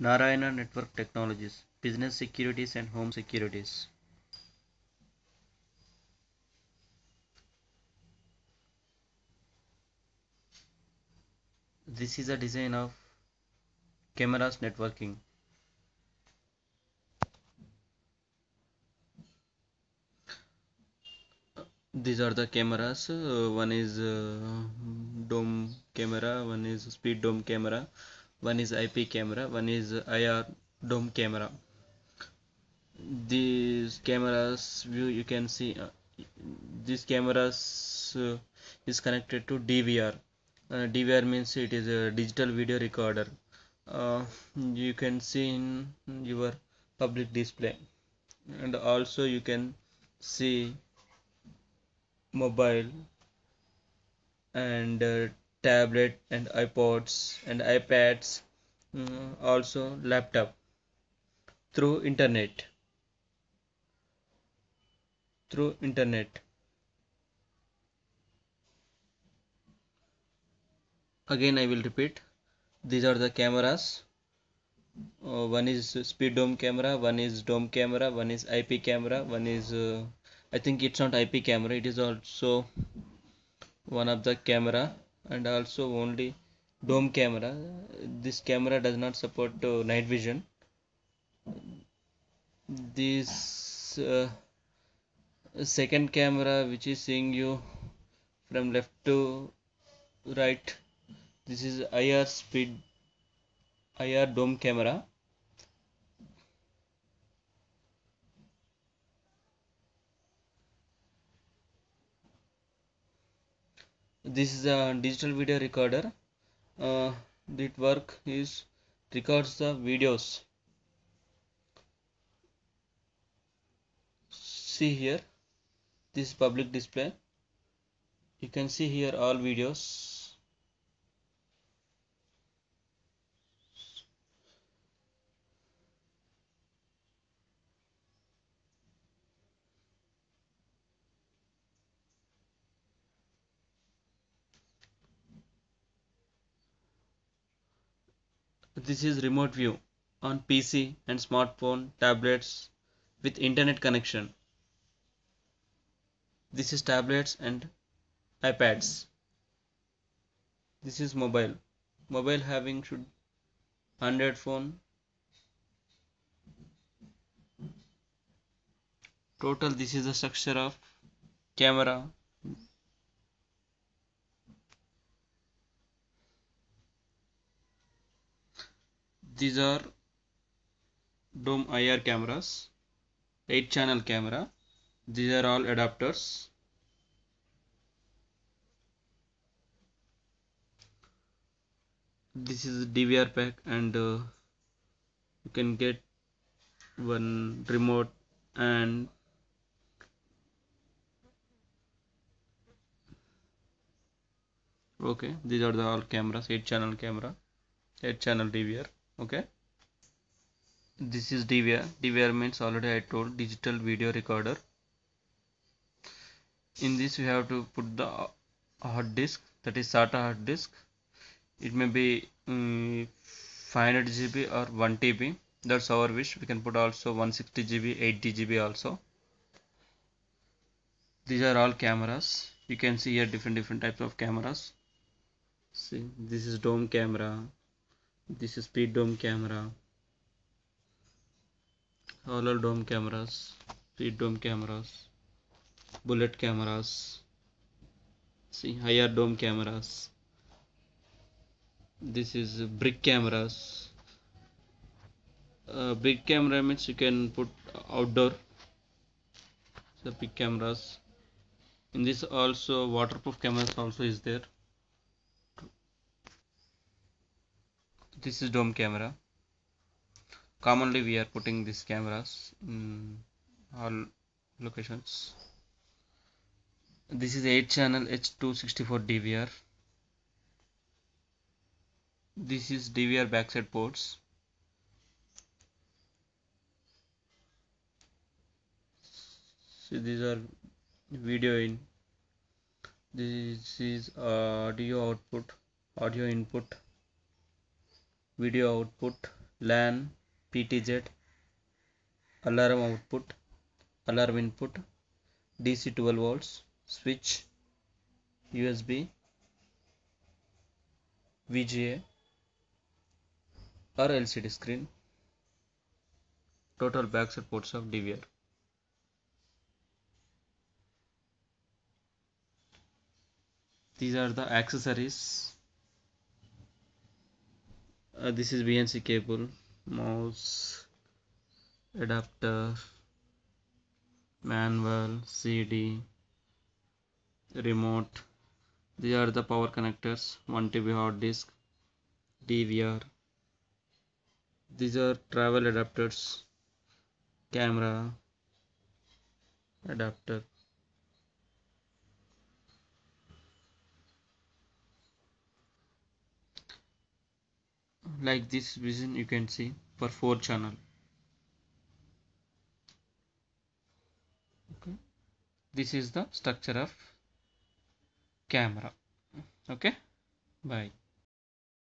Narayana Network Technologies, Business Securities and Home Securities. This is a design of cameras networking. These are the cameras. Uh, one is uh, dome camera, one is speed dome camera, one is IP camera, one is IR dome camera. These cameras view you can see uh, these cameras uh, is connected to DVR. Uh, DVR means it is a digital video recorder. Uh, you can see in your public display and also you can see mobile and uh, tablet and iPods and iPads mm, also laptop through internet. Through internet. Again I will repeat. These are the cameras. Uh, one is speed dome camera one is dome camera one is IP camera one is uh, I think it's not IP camera it is also one of the camera and also only dome camera. This camera does not support uh, night vision. This uh, second camera which is seeing you from left to right this is IR speed IR dome camera this is a digital video recorder. Uh, the work is records the videos. See here. This public display. You can see here all videos this is remote view on PC and smartphone tablets with internet connection. This is tablets and iPads. This is mobile. Mobile having should Android phone. Total this is the structure of camera these are dome IR cameras 8 channel camera. These are all adapters. This is DVR pack and uh, you can get one remote and okay these are the all cameras 8 channel camera 8 channel DVR okay. This is DVR DVR means already I told digital video recorder. In this we have to put the hard disk that is SATA hard disk. It may be um, 500 GB or 1 TB that's our wish. We can put also 160 GB 80 GB also. These are all cameras. You can see here different different types of cameras. See this is dome camera this is speed dome camera. All dome cameras speed dome cameras bullet cameras see higher dome cameras. This is brick cameras. Uh, big camera means you can put outdoor the big cameras. In this also waterproof cameras also is there this is dome camera. Commonly we are putting these cameras in all locations. This is 8 channel H264 DVR this is DVR backside ports. See these are video in. This is audio output audio input video output lan ptz alarm output alarm input dc 12 volts switch usb vga or lcd screen. Total backside ports of dvr these are the accessories uh, this is BNC cable mouse adapter manual CD remote. These are the power connectors 1 TB hard disk DVR these are travel adapters camera adapter like this vision you can see for 4 channel. Okay. This is the structure of camera. Okay. Bye